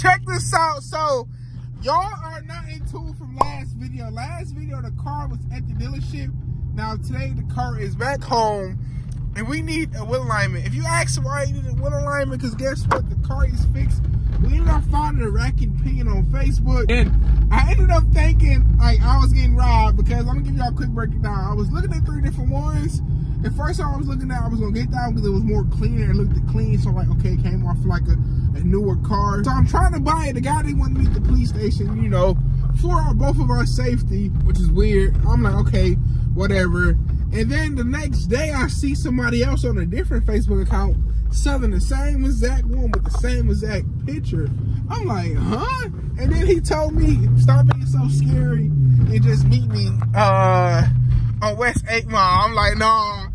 check this out. So, y'all are not in tune from last video. Last video, the car was at the dealership. Now, today, the car is back home. And we need a wheel alignment. If you ask why you need a wheel alignment, because guess what? The car is fixed. We ended up finding a racking pin on Facebook. And I ended up thinking like I was getting robbed because I'm gonna give y'all a quick breakdown. I was looking at three different ones. The first I was looking at, I was gonna get that one because it was more cleaner. It looked clean, so I'm like, okay, it came off like a, a newer car. So I'm trying to buy it. The guy didn't want me at the police station, you know, for our, both of our safety, which is weird. I'm like, okay, whatever. And then the next day, I see somebody else on a different Facebook account selling the same exact one with the same exact picture. I'm like, huh? And then he told me, stop being so scary and just meet me uh, on West 8 Mile. I'm like, nah.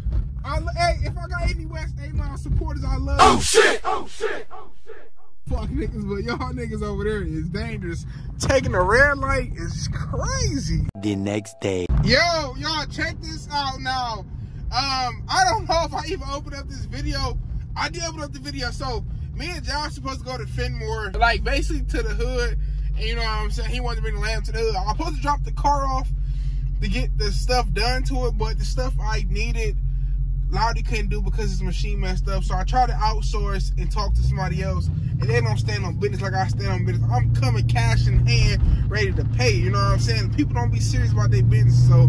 I, hey, if I got any West 8 Mile supporters, I love Oh shit! Oh shit! Oh shit! Fuck niggas, but y'all niggas over there is dangerous. Taking a red light is crazy. The next day. Yo, y'all check this out now. Um, I don't know if I even opened up this video. I did open up the video. So me and Josh supposed to go to Fenmore, like basically to the hood. And you know what I'm saying? He wanted to bring the lamb to the hood. I'm supposed to drop the car off to get the stuff done to it, but the stuff I needed, Loudy couldn't do because his machine messed up. So I tried to outsource and talk to somebody else. And they don't stand on business like I stand on business. I'm coming cash in hand, ready to pay. You know what I'm saying? People don't be serious about their business. So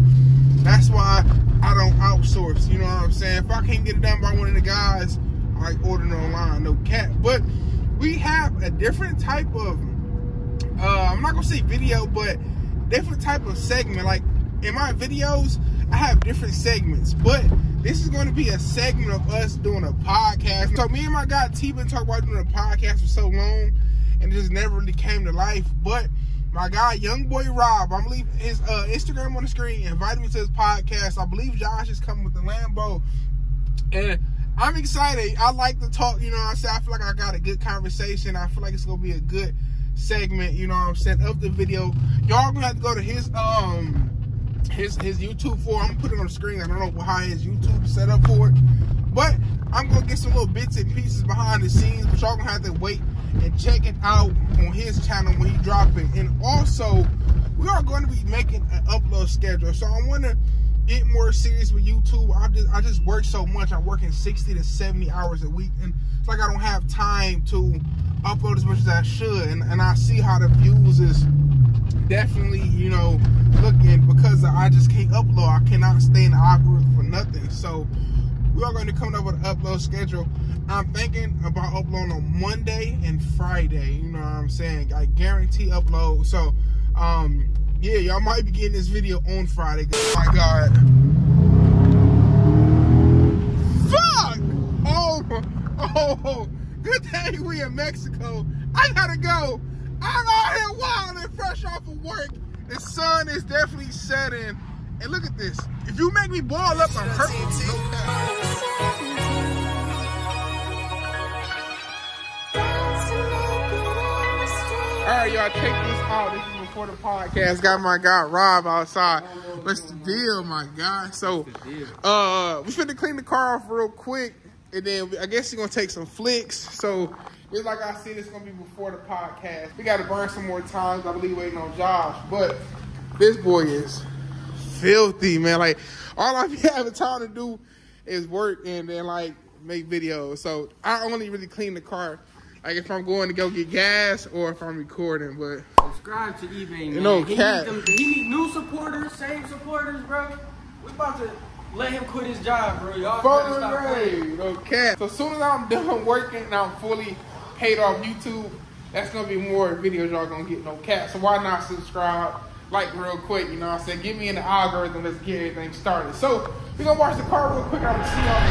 that's why I don't outsource. You know what I'm saying? If I can't get it done by one of the guys, I order it online, no cap. But we have a different type of, uh, I'm not gonna say video, but different type of segment. Like in my videos, I have different segments, but this is going to be a segment of us doing a podcast. So me and my guy T been talking about doing a podcast for so long, and it just never really came to life. But my guy, Young Boy Rob, I'm leaving his uh, Instagram on the screen, invited me to his podcast. I believe Josh is coming with the Lambo, and I'm excited. I like to talk, you know I say? I feel like I got a good conversation. I feel like it's gonna be a good segment, you know what I'm saying, of the video. Y'all gonna have to go to his um his his YouTube for. I'm gonna put it on the screen. I don't know how his YouTube set up for it. But I'm gonna get some little bits and pieces behind the scenes, but y'all gonna have to wait and check it out on his channel when he drop it. And also, we are going to be making an upload schedule. So I wanna get more serious with YouTube. I just I just work so much. I'm working 60 to 70 hours a week, and it's like I don't have time to upload as much as I should. And, and I see how the views is definitely, you know, looking because I just can't upload. I cannot stay in the algorithm for nothing. So we are going to come up with an upload schedule. I'm thinking about uploading on Monday and Friday. You know what I'm saying? I guarantee upload. So um yeah, y'all might be getting this video on Friday. Oh my God. Fuck! Oh, oh, good thing we in Mexico. I gotta go. I'm out here wild and fresh off of work. The sun is definitely setting. And look at this. If you make me ball up, I'm hurting. No. All right, y'all, take this out. This is before the podcast. Got my guy Rob outside. What's the deal, my guy? So, uh, we finna clean the car off real quick, and then I guess you're gonna take some flicks. So, it's like I said, it's gonna be before the podcast. We gotta burn some more times. I believe waiting on Josh, but this boy is filthy, man. Like all I be having time to do is work and then like make videos. So I only really clean the car like if I'm going to go get gas or if I'm recording. But Subscribe to eBay, man. No he. Need them, he need new supporters, same supporters, bro. We about to let him quit his job, bro. Y'all better phone stop playing. grade, okay. So as soon as I'm done working and I'm fully paid off YouTube, that's gonna be more videos y'all gonna get no cap. So why not subscribe? Like real quick, you know what I'm saying? Get me in the algorithm, let's get everything started. So we gonna watch the car real quick. I'm gonna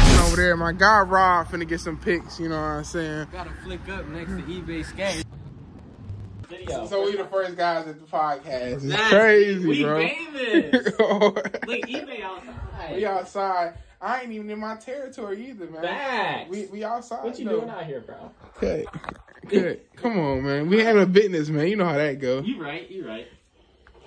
see y'all over there. My guy Rob finna get some pics, you know what I'm saying? Gotta flick up next to eBay skate. Video. So we the first guys at the podcast. It's That's- crazy, we bro. famous. Look, eBay outside. Outside. I ain't even in my territory either, man. Facts. We we outside. What you though. doing out here, bro? Good. Good. Come on, man. We having a business, man. You know how that go. You right, you right.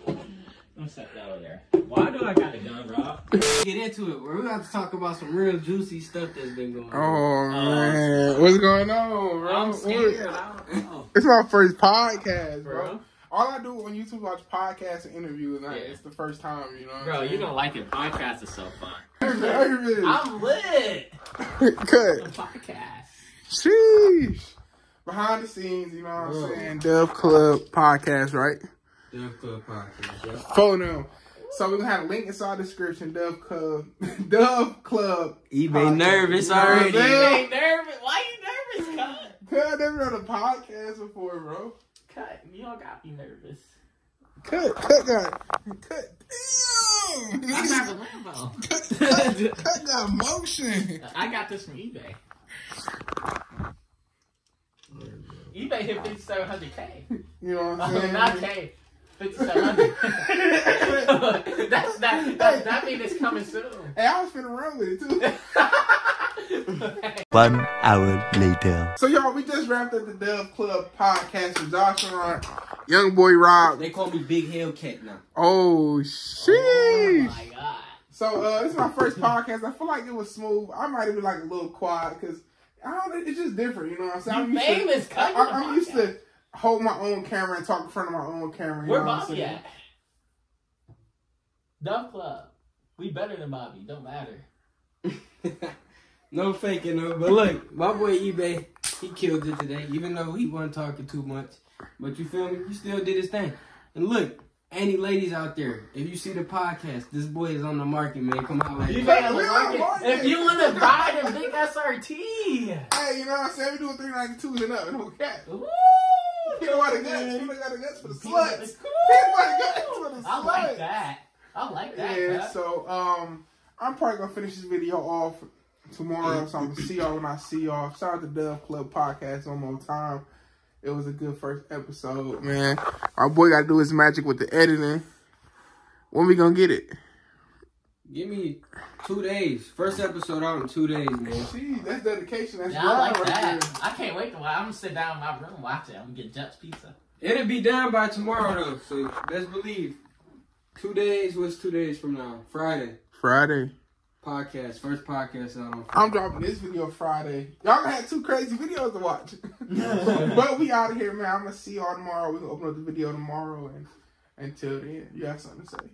I'm set that over there. Why do I got a gun, Rob? Get into it. We're about to talk about some real juicy stuff that's been going on. Oh, oh man, what's going on, bro? I'm scared. I don't know. It's my first podcast, bro. Bro. All I do on YouTube is watch podcasts and interviews. and Yeah. It's the first time, you know. Bro, you saying? don't like it. Podcast is so fun. Nervous. I'm lit. Cut. Podcast. Sheesh. Behind the scenes, you know what I'm saying? Dove Club podcast, right? Dove Club Podcast, yeah. Follow them. So we're gonna have a link inside the description. Dove Club, Dove Club. eBay podcast. nervous You know I'm already. saying? You ain't nervous. Why you nervous, cut? Cause I never done a podcast before, bro. Cut. You don't got me nervous. Cut, cut, cut, cut. Damn. I have a Lambo. cut, cut, cut got motion. I got this from eBay. eBay hit 5700K. You know what I'm Oh, saying? not K. 5700. That's that, that, that means it's coming soon. Hey, I was finna run with it too. One hour later. So y'all, we just wrapped up the Dove Club podcast with Josh and Ron, Young Boy Rob. They call me Big Hellcat now. Oh oh sheesh. my god. So uh, this is my first podcast. I feel like it was smooth. I might have been like a little quiet because I don't. know, It's just different, you know what I'm saying? You I'm used famous, to, cut I, I'm used to hold my own camera and talk in front of my own camera. You Where know what I'm Bobby saying? at? Dove Club. We better than Bobby. Don't matter. no faking no. But look, my boy eBay, he killed it today, even though he wasn't talking too much. But you feel me? He still did his thing. And look, any ladies out there, if you see the podcast, this boy is on the market, man. Come out like You better- better on market. If you want to buy a big SRT. Hey, you know what I'm saying? We doing 392 and up. No cat. Woo! People got the guts. People got the guts for the People got sluts. the- People got the guts for the sluts. I like that. I like that. Yeah, cut. so um, I'm probably gonna finish this video off tomorrow. So I'm gonna see y'all when I see y'all. Shout out to Dove Club Podcast one more time. It was a good first episode, man. Our boy got to do his magic with the editing. When we gonna get it? Give me two days. First episode out in two days, man. See, that's dedication. That's Yeah, I like right that. there. I can't wait to watch. I'm gonna sit down in my room and watch it. I'm gonna get Jets pizza. It'll be done by tomorrow though, so let's believe. Two days. What's two days from now? Friday. Friday. Podcast. First podcast out on Friday. I'm dropping this video Friday. Y'all gonna have two crazy videos to watch. but we out of here, man. I'm gonna see y'all tomorrow. We gonna open up the video tomorrow, and until then, you got something to say.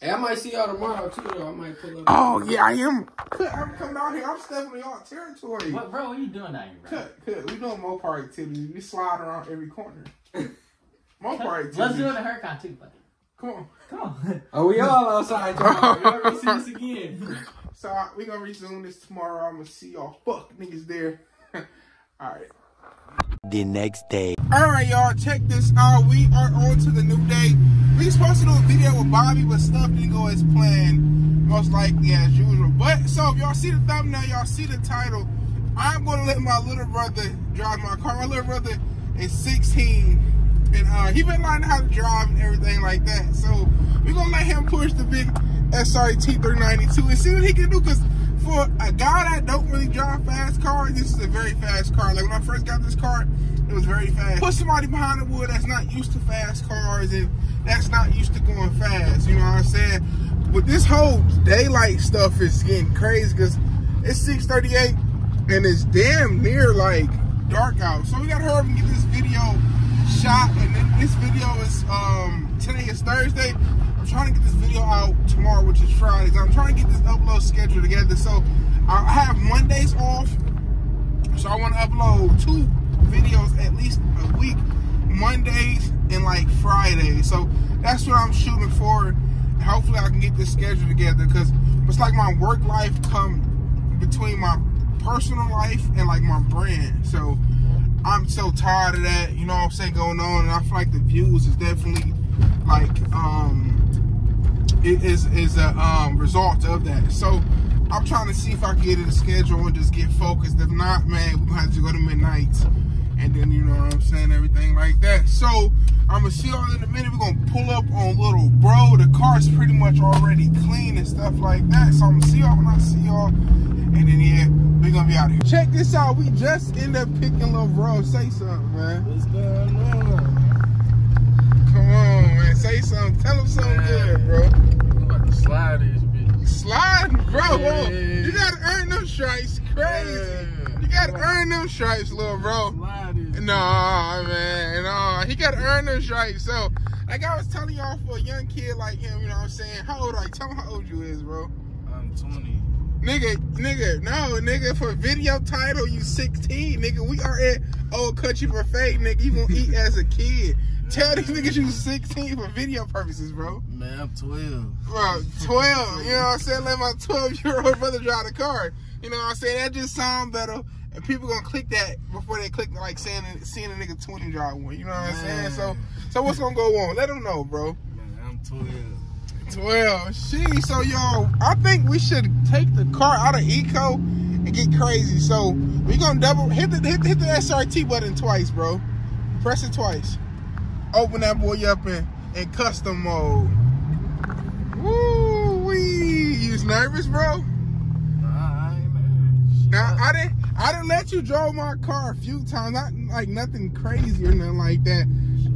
Hey, I might see y'all tomorrow too. Though I might pull up. Oh yeah, I am. I'm coming out here. I'm stepping on y'all territory. What, bro? What are you doing out here, bro? Cut, cut. We doing Mopar activities. We slide around every corner. Mopar activities. Let's do it in Hercon too, buddy. Come on. Come on. Are we all outside tomorrow. Y'all gonna see us again. So I- we gonna resume this tomorrow. I'm gonna see y'all fuck niggas there. All right. The next day. All right, y'all. Check this out. We are on to the new day. We supposed to do a video with Bobby, but stuff didn't go as planned. Most likely as usual. But so if y'all see the thumbnail, y'all see the title. I'm gonna let my little brother drive my car. My little brother is 16, and uh, he been learning how to drive and everything like that. So we're gonna let him push the big SRT 392 and see what he can do. Cause for a guy that don't really drive fast cars, this is a very fast car. Like when I first got this car, it was very fast. Put somebody behind the wheel that's not used to fast cars and that's not used to going fast. You know what I'm saying? But this whole daylight stuff is getting crazy because it's 638 and it's damn near like dark out. So we gotta hurry up and get this video shot. And then this video is um today is Thursday. I'm trying to get this video out tomorrow, which is Friday. So I'm trying to get this upload schedule together. So I have Mondays off. So I want to upload two videos at least a week, Mondays and like Fridays. So that's what I'm shooting for. Hopefully I can get this schedule together because it's like my work life come between my personal life and like my brand. So I'm so tired of that, you know what I'm saying, going on. And I feel like the views is definitely like um it is is a um result of that. So I'm trying to see if I can get it a schedule and just get focused. If not, man, we're gonna have to go to midnight. And then you know what I'm saying, everything like that. So I'm gonna see y'all in a minute. We're gonna pull up on little bro. The car's pretty much already clean and stuff like that. So I'm gonna see y'all when I see y'all. And then yeah, we gonna be out here. Check this out. We just end up picking Lil Bro. Say something, man. What's going on? Come on, man. Say something. Tell him something man. good, bro. We about to slide this bitch. Slide, bro. Yeah. You gotta earn them stripes. Crazy. Yeah. You gotta bro. earn them stripes, little bro. Slide this nah, man. Nah, he gotta earn them stripes. So, like I was telling y'all, for a young kid like him, you know what I'm saying? How old? are you? tell him how old you is, bro. I'm 20. Nigga, nigga, no, nigga, for video title, you 16, nigga. We are at Old Country Buffet, nigga. You gonna eat as a kid. Tell these niggas you 16 for video purposes, bro. Man, I'm 12. Bro, 12, you know what I'm saying? Let my 12 year old brother drive the car. You know what I'm saying? That just sound better. And people gonna click that before they click like saying seeing a nigga 20 drive one. You know what I'm saying? So so what's gonna go on? Let them know, bro. Man, I'm 12. 12. She, so yo, I think we should take the car out of eco and get crazy. So we gonna double hit the hit, hit the SRT button twice, bro. Press it twice. Open that boy up in, in custom mode. Woo wee. You was nervous, bro? Nah, I ain't nervous. Now I didn't I didn't let you drive my car a few times, not like nothing crazy or nothing like that.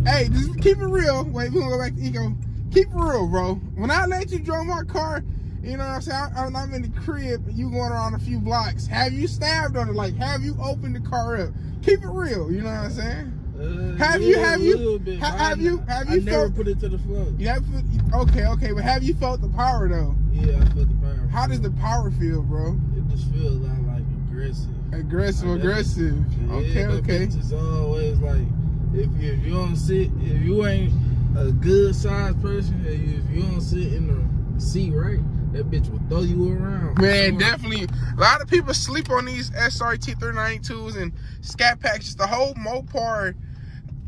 Hey, just keep it real. Wait, we gonna go back to eco. Keep it real, bro. When I let you drive my car, you know what I'm saying? I, I'm in the crib, you going around a few blocks. Have you stabbed on it? Like, have you opened the car up? Keep it real. You know what I'm saying? Uh, Have you- have you- bit. ha- have you- have I you never felt- put it to the floor. You have okay, okay, but have you felt the power though? Yeah, I felt the power. How does the power feel, bro? It just feels lot like aggressive. Aggressive, guess- aggressive. Yeah, Okay, okay. is always like, if you, if you don't sit, if you ain't a good sized person, if you, don't sit in the seat right, that bitch will throw you around. Man, on. definitely. A lot of people sleep on these SRT 392s and Scat Packs. Just The whole Mopar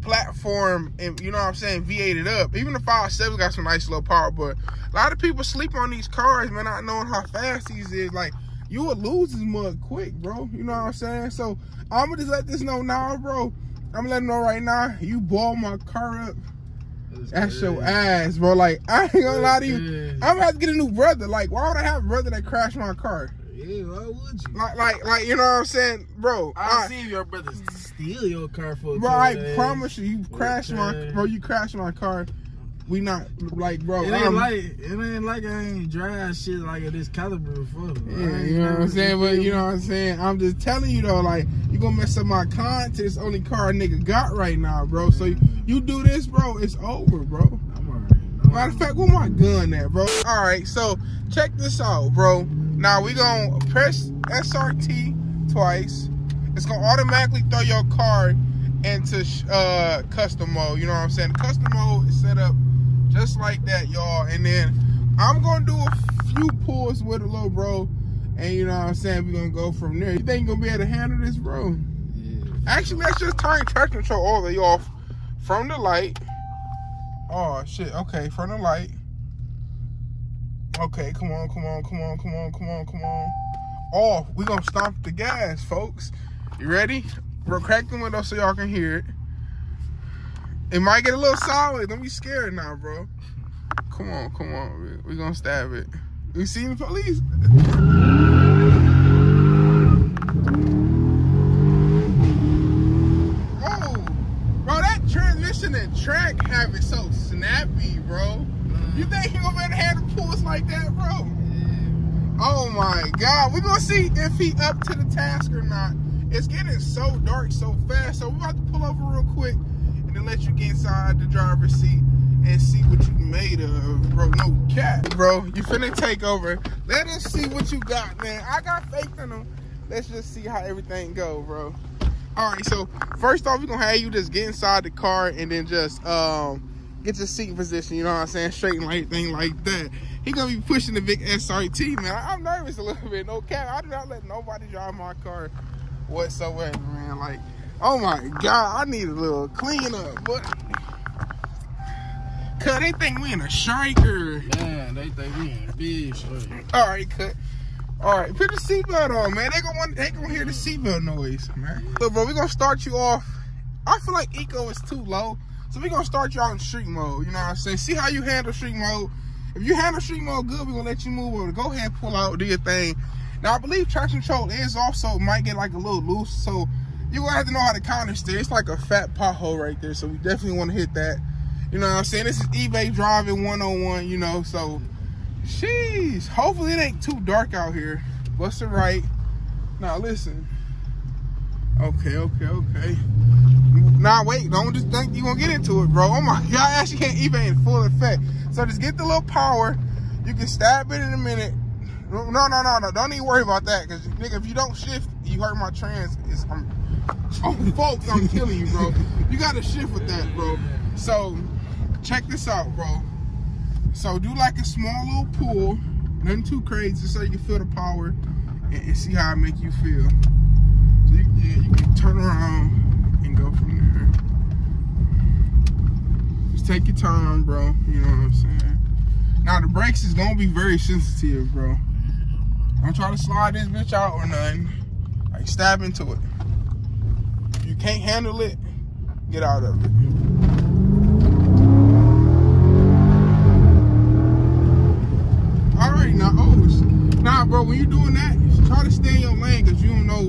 platform, and you know what I'm saying, V8 it up. Even the 5.7 got some nice little power, but a lot of people sleep on these cars, man, not knowing how fast these is. Like, you will lose this mud quick, bro. You know what I'm saying? So, I'm gonna just let this know now, bro. I'm gonna let them know right now, you ball my car up, that's your ass, bro. Like, I ain't gonna lie to you. I'm gonna have to get a new brother. Like, why would I have a brother that crashed my car? Yeah, why would you? Like, like, like, you know what I'm saying, bro? I I, see your brother steal your car for a bro, I days. promise you, you crashed my, bro. You crashed my car. We not like, bro. It I'm- ain't like it ain't like I ain't drive shit like of this caliber before. Yeah, you know what I'm saying, but you know what I'm saying. I'm just telling you though, like, you gonna mess up my content. It's only car a nigga got right now, bro. So you, you do this, bro, it's over, bro. I'm. Matter of fact, where my gun at, bro? All right, so check this out, bro. Now we gonna press SRT twice. It's gonna automatically throw your car into uh, custom mode. You know what I'm saying? Custom mode is set up just like that, y'all. And then I'm gonna do a few pulls with a little bro. And you know what I'm saying? We're gonna go from there. You think you're gonna be able to handle this, bro? Yeah. Actually, let's just turn traction control all the way off from the light. Oh shit. Okay, from the light. Okay, come on, come on, come on, come on, come on, come on. Off. We gonna stomp the gas, folks. You ready? Bro, crack the window so y'all can hear it. It might get a little ah. solid. Don't be scared now, bro. Come on, come on. We, we gonna stab it. You see the police? Whoa, bro, that transmission and track have it so snappy, bro. You mm. think he gonna be able to handle pulls like that, bro? Oh my god, we're gonna see if he up to the task or not. It's getting so dark so fast, so we're about to pull over real quick then let you get inside the driver's seat and see what you made of, bro. No cap, bro. You finna take over. Let us see what you got, man. I got faith in him. Let's just see how everything go, bro. All right, so first off, we're gonna have you just get inside the car and then just um get your seat position. You know what I'm saying? Straighten everything like that. He gonna be pushing the big SRT, man. I- I'm nervous a little bit. No cap. I do not let nobody drive my car whatsoever, man. Like, oh my god, I need a little clean up, but. Cause they think we in a striker. Man, they think we in big shape. All right, cut. All right, put the seatbelt on, man. They gonna want, they gonna hear the mm. seatbelt noise, man. Look, bro, we gonna start you off. I feel like eco is too low, so we gonna start you out in street mode. You know what I'm saying? See how you handle street mode. If you handle street mode good, we gonna let you move over. Go ahead, pull out, do your thing. Now I believe traction control is also might get like a little loose, so you gonna have to know how to counter steer. It's like a fat pothole right there, so we definitely want to hit that. You know what I'm saying? This is eBay driving 101, you know, so Sheesh. Hopefully it ain't too dark out here. What's the right? Now listen. Okay, okay, okay. Nah, wait, don't just think you gonna get into it, bro. Oh my god, actually can't even in full effect. So just get the little power. You can stab it in a minute. No, no, no, no. Don't even worry about that. Cause nigga, if you don't shift, you hurt my trans. It's I'm oh folks, I'm killing you, bro. You gotta shift with that, bro. So check this out, bro. So do like a small little pull, nothing too crazy, so you can feel the power and, and see how it make you feel. So you, yeah, you can turn around and go from there. Just take your time, bro. You know what I'm saying? Now the brakes is gonna be very sensitive, bro. Don't try to slide this bitch out or nothing. Like stab into it. Can't handle it, get out of it. All right, now, oh, nah, bro, when you're doing that, try to stay in your lane because you don't know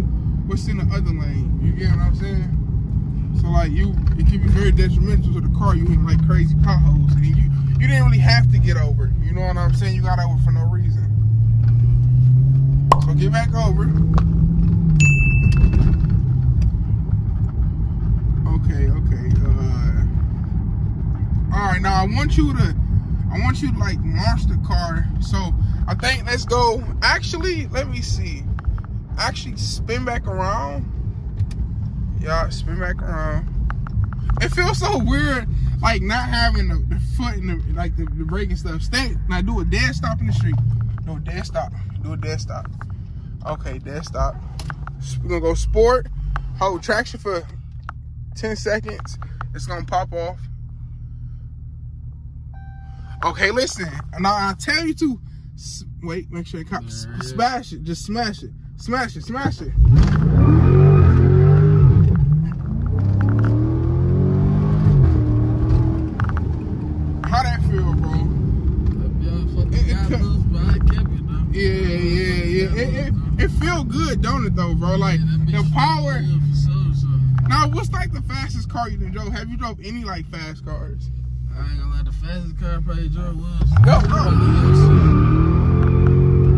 what's in the other lane. You get what I'm saying? So, like, you, it can be very detrimental to the car. You in, like, crazy potholes. And you, you didn't really have to get over it. You know what I'm saying? You got over for no reason. So, get back over. Okay, okay. Uh, all right, now I want you to, I want you to like launch the car. So I think let's go. Actually, let me see. Actually, spin back around. Yeah, spin back around. It feels so weird, like not having the, the foot in the like the, the brake and stuff. Stay now. Do a dead stop in the street. Do a dead stop. Do a dead stop. Okay, dead stop. We're gonna go sport. Hold traction for 10 seconds. It's gonna pop off. Okay, listen. Now I tell you to wait. Make sure it cop, smash it. Just smash it. Smash it. Smash it. How that feel, bro? Yeah, yeah, yeah. It, it, it feel good, don't it, though, bro? Like the power. Now, what's like the fastest car you done drove? Have you drove any like fast cars? I ain't gonna lie, the fastest car I probably drove was. Go, go.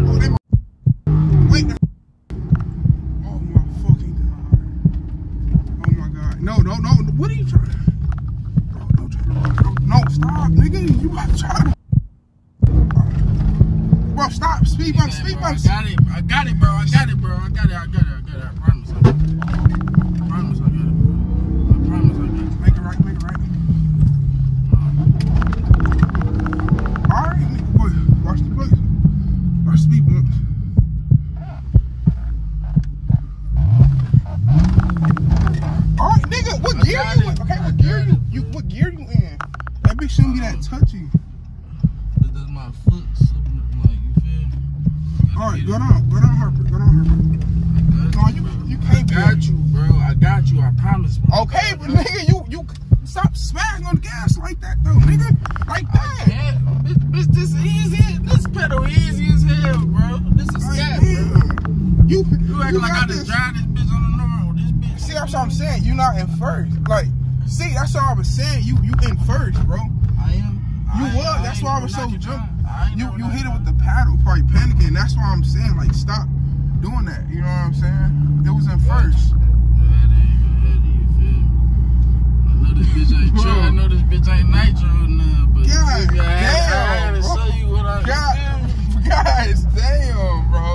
Oh, they Wait. Oh my fucking god. Oh my god. No, no, no. What are you trying? No, don't try to. No, no, stop, nigga. You about to try to. Bro, stop. Speed bump. Speed bro, I got it. I got it, bro. I got it, bro. I got it. I got it. I got it. I got it. I promise Watch speed bumps. All right, nigga. What gear you in? Okay, what gear you? You what gear you in? That bitch shouldn't be that touchy. But that's my foot slipping, like, you feel me? All right, go down, go down, Harper, go down, Harper. No, you you can't be. I got you, bro. I got you. I promise, bro. Okay, but nigga, you you stop smashing on the gas like that though, nigga, like that. You You act you like I just drive this bitch on the normal. This bitch. See, that's what I'm saying. You not in first. Like, see, that's what I was saying. You you in first, bro. I am. You I was. I That's why I was so knock you jump. down. I ain't You never you knock hit it with the paddle, probably panicking. That's why I'm saying, like, stop doing that. You know what I'm saying? It was in first. I know this bitch ain't Bro. true. I know this bitch ain't nitro nothing, but God you feel me? I had, I had to damn, bro. show you what I God, you feel me? guys, damn, bro.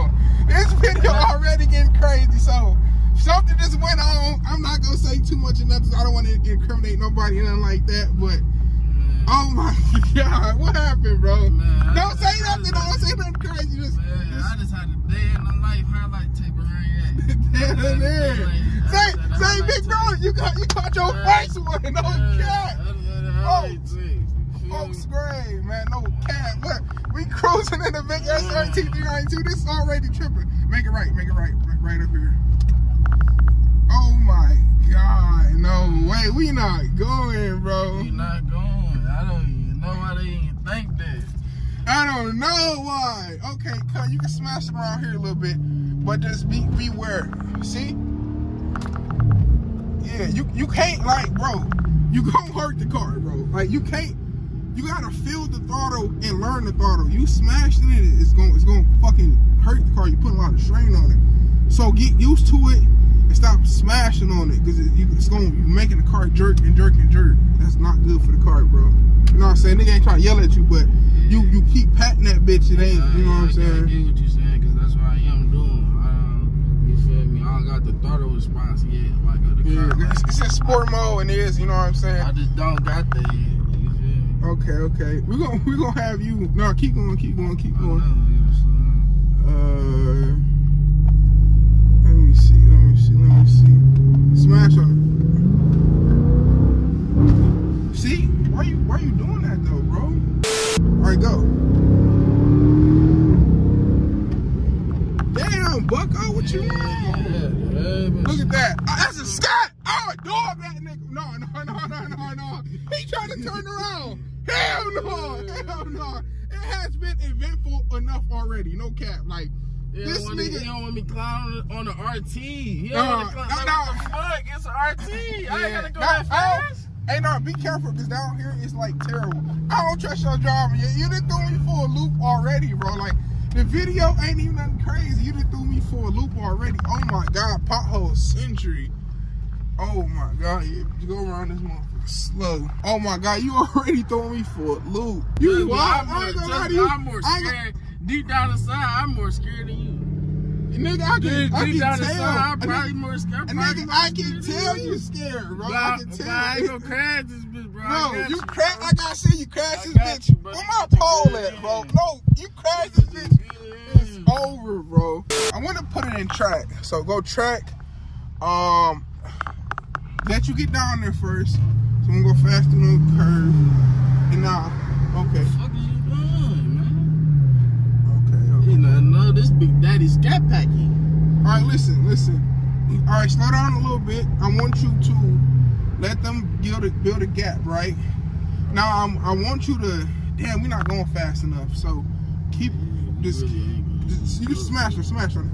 This video already getting crazy. So something just went on. I'm not gonna say too much of nothing. I don't want to incriminate nobody or nothing like that. But Man, oh my god, what happened, bro? Man, Don't say nothing. Don't say nothing crazy. Just, man, just I just had a day in the life highlight tape right here. There it is. Say, say, big bro, you got you caught your face one. Oh No cat. Folks, grave, man. No cat. But we cruising in the big SRT 392. This is already tripping. Make it right. Make it right. Right, right up here. Oh my God. No way. We not going, bro. We not going. I don't even know why they even think that. I don't know why. Okay, cut. You can smash around here a little bit, but just be beware. See? Yeah, you you can't like, bro. You gonna hurt the car, bro. Like you can't. You gotta feel the throttle and learn the throttle. You smashing it, it's going it's gonna fucking hurt the car. You put a lot of strain on it. So get used to it and stop smashing on it because it, it's going to making the car jerk and jerk and jerk. That's not good for the car, bro. You know what I'm saying? Nigga ain't trying to yell at you, but you you keep patting that bitch. It ain't. You know what I'm I saying? get what you're saying, because that's what I am doing. Um, you feel me? I don't got the throttle response yet, like of the Yeah, car. it's, it's in sport mode and it is. You know what I'm saying? I just don't got that yet. You feel me? Okay, okay. We're gonna we're gonna have you. No, keep going, keep going, keep going. Uh, let me see, let me see, let me see. Smash on it. See, why you why you doing that though, bro? All right, go. Damn, Bucko, what you Yeah, Look at that. Oh, that's a scat. Oh, dog, that nigga. No, no, no, no, no, no. He trying to turn around. Hell no. Hell no. It has been eventful enough already. No cap. Like, He this me, nigga. he don't want me climbing on the RT. He don't Nah, want to climb. nah, Like, nah. what the fuck? It's an RT. I ain't gotta go nah, that fast. Hey, no, be careful because down here it's like terrible. I don't trust your driving. You, you done threw me for a loop already, bro. Like, the video ain't even nothing crazy. You done threw me for a loop already. Oh my God, pothole century. Oh my God, you, you go around this motherfucker slow. Oh my God, you already throwing me for a loop. You, Look, wild. I'm more, gonna just-. I'm more I scared. Deep down inside, I'm more scared than you. Nigga, I can, I deep can down tell. inside, I'm probably nigga- more scared. nigga, I can tell you scared, bro. But, I I, can tell. I ain't gonna crash this bitch, bro. No, you you, crash like I said. You crash this bitch. you. Where my pole at, bro? No, you crash this bitch. It's over, bro. I want to put it in track. So go track. Um, let you get down there first. So I'm gonna go fast through the curve. And now, okay, What the fuck is you doing, man? okay, okay. You know, no, this Big Daddy scat packing. All right, listen, listen. All right, slow down a little bit. I want you to let them build a build a gap, right? Now I'm, I want you to. Damn, we're not going fast enough. So keep just, Really just you just smash her, smash her.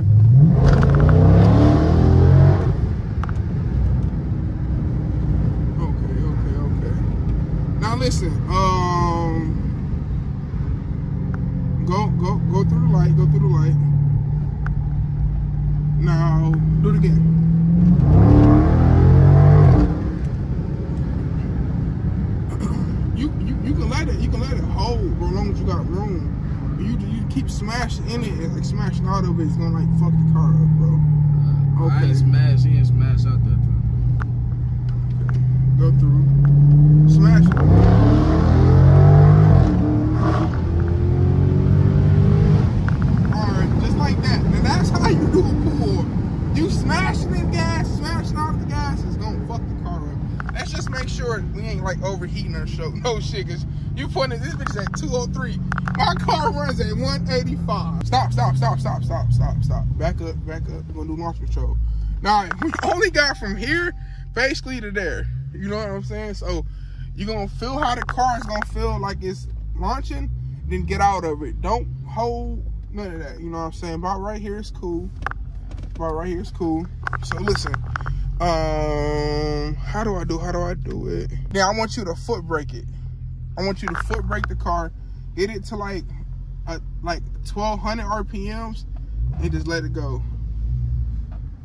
Okay, okay, okay. Now listen. Um, go go go through the light. Go through the light. Now do it again. you, you you can let it you can let it hold bro, as long as you got room. But you you keep smashing in it and like smashing out of it, it's gonna like fuck the car up, bro. I Okay. ain't smash, he ain't smash out that time. Go through. Smash it. Alright, just like that. And that's how you do a pull. You smashing in gas, smashing out the gas is gonna fuck the car up. Let's just make sure we ain't like overheating our show. No shit, cause you putting this bitch at 203. My car runs at 185. Stop, stop, stop, stop, stop, stop, stop. Back up, back up. We're gonna do launch control. Now, we only got from here basically to there. You know what I'm saying? So you're gonna feel how the car is gonna feel like it's launching, then get out of it. Don't hold none of that. You know what I'm saying? About right here is cool. About right here is cool. So listen. Um, how do I do? How do I do it? Now I want you to foot brake it. I want you to foot brake the car, get it to like, uh, like 1200 RPMs, and just let it go.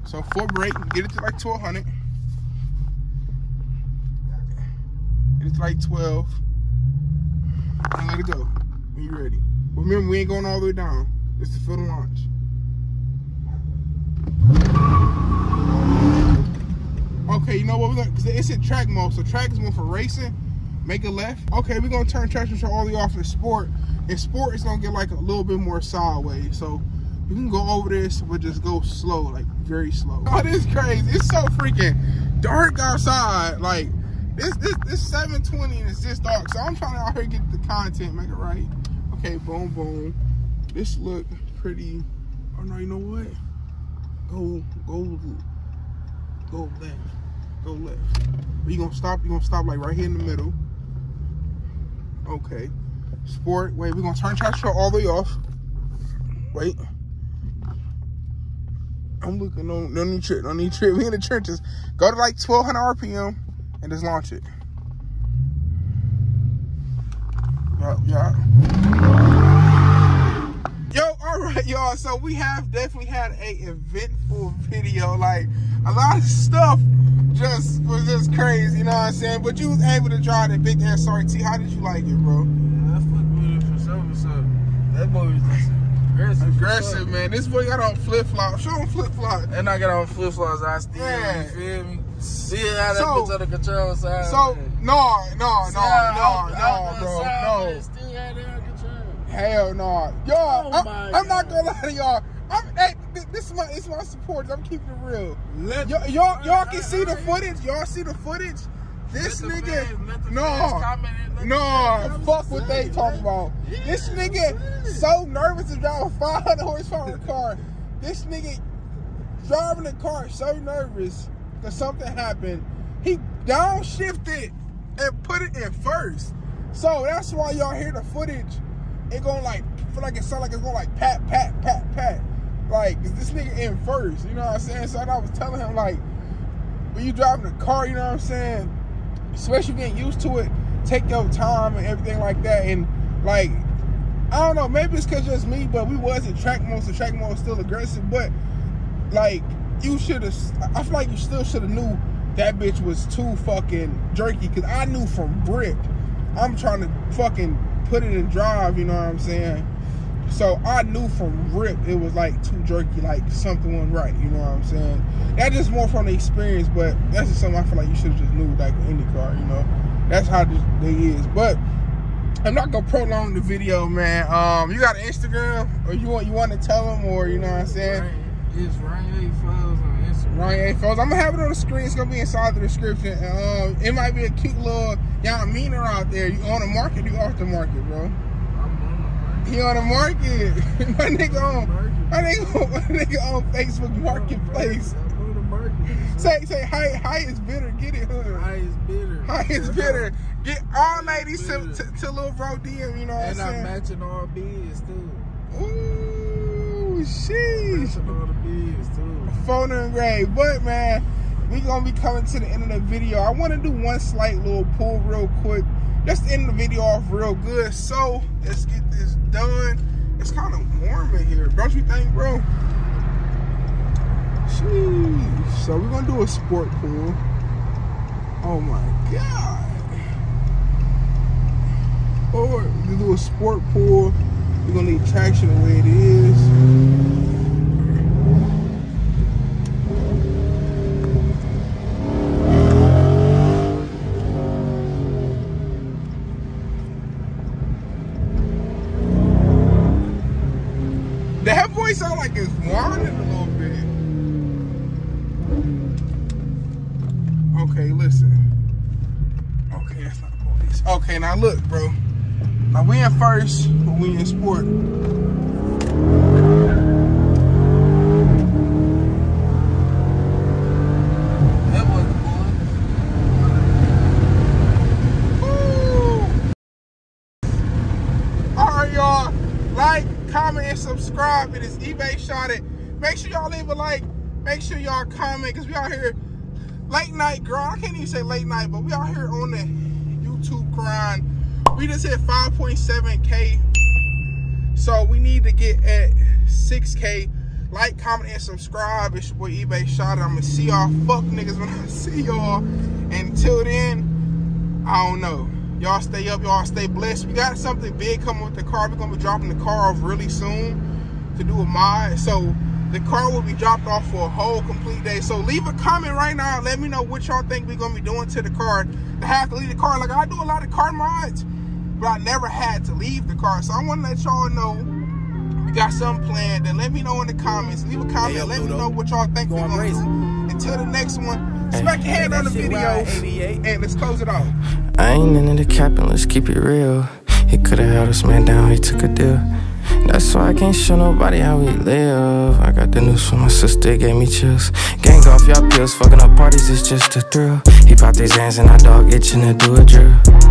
So full brake, get it to like 1200. It's like 12, and let it go when you're ready. Remember, we ain't going all the way down. It's to fill the launch. Okay, you know what we're? It's in track mode, so track is more for racing. Make a left. Okay, we're gonna turn traction control all the way off in sport. In sport, it's gonna get like a little bit more sideways. So we can go over this, but just go slow, like very slow. Oh, this is crazy. It's so freaking dark outside. Like this, this, this 720 and it's this dark. So I'm trying to out here get the content, make it right. Okay, boom, boom. This look pretty. Oh no, you know what? Go, go, go left. Go left. You gonna stop? You gonna stop like right here in the middle. Okay. Sport. Wait, we're gonna turn traction all the way off. Wait. I'm looking. No, no need trip. No need trip. We in the trenches. Go to like 1200 RPM and just launch it. Yeah. Yo, all right, y'all. So we have definitely had a eventful video. Like, a lot of stuff just was just crazy, you know what I'm saying? But you was able to drive the big ass SRT. How did you like it, bro? Yeah, I fucked with it for sure, for sure. That boy was just aggressive. Aggressive, sure. man. This boy got on flip flops. Show him flip flops. And I got on flip flops. I still, Yeah. you feel me? See how that So- bitch under control side. So no, no, no, no, no, bro, side, no. Still had it under control. Hell no, y'all. Oh I'm, I'm not gonna lie to y'all. I'm, hey, this is my, it's my supporters. I'm keeping it real. Let Y'all, y'all, y'all can see the footage. Y'all see the footage. This Let nigga, no, fans comment and let the no, fans fuck what they talking about. This nigga so nervous to drive a 500 horsepower car. This nigga driving the car so nervous because something happened. He downshifted and put it in first. So that's why y'all hear the footage. It going like feel like it sound like it's going like pat pat pat pat. Like is this nigga in first? You know what I'm saying? So I was telling him like when you driving a car, you know what I'm saying? Especially getting used to it, take your time and everything like that. And like I don't know, maybe it's cause just me, but we wasn't track mode, so track mode was still aggressive. But like you should have, I feel like you still should have knew that bitch was too fucking jerky. Cause I knew from brick, I'm trying to fucking put it in drive. You know what I'm saying? So I knew from rip it was like too jerky, like something wasn't right. You know what I'm saying? That's just more from the experience, but that's just something I feel like you should have just knew, like any car. You know, that's how this they is. But I'm not gonna prolong the video, man. Um, you got an Instagram, or you want you want to tell them, or you know what I'm saying? It's Ryan A. Files on Instagram. Ryan A. Foles. I'm gonna have it on the screen. It's gonna be inside the description. Um, it might be a cute little y'all meaner out there. You on the market? You off the market, bro? On He on the market. my nigga on my nigga, my nigga on Facebook Marketplace. On the market. Say say hi hi is bitter. Get it, huh? High is bitter. Hi is bitter. Get all ladies to, to, to little bro DM. You know what And I'm saying? And I'm matching all bids too. Ooh, sheesh. Matching all the bids too. phone engraved. But man, we gonna be coming to the end of the video. I want to do one slight little pull real quick, to end the video off real good. So let's get this done. It's kind of warm in here, don't you think, bro? Sheesh. So we're gonna do a sport pool. Oh my god. Or we do a sport pool. We're gonna need traction the way it is. Now look, bro. Now we in first, but we in sport. Comment, and subscribe. It is eBay Shot It. Make sure y'all leave a like. Make sure y'all comment because we out here late night girl. I can't even say late night, but we out here on the We just hit 5.7K. So we need to get at 6K. Like, comment, and subscribe. It's your boy eBay Shot. I'm going to see y'all fuck niggas when I see y'all. Until then, I don't know. Y'all stay up, y'all stay blessed. We got something big coming with the car. We're gonna be dropping the car off really soon to do a mod. So the car will be dropped off for a whole complete day. So leave a comment right now. Let me know what y'all think we're gonna be doing to the car. To have to leave the car. Like I do a lot of car mods, but I never had to leave the car. So I wanna let y'all know we got something planned. And let me know in the comments. Leave a comment. yo, let me know what y'all think we're Going gonna do. Until the next one, smack your hand on the video. And let's close it off. I ain't into the capping, let's keep it real. He could've held this man down, he took a deal. That's why I can't show nobody how we live. I got the news from my sister, gave me chills. Gang off y'all pills, fucking up parties, it's just a thrill. He popped his hands and I dog itching to do a drill.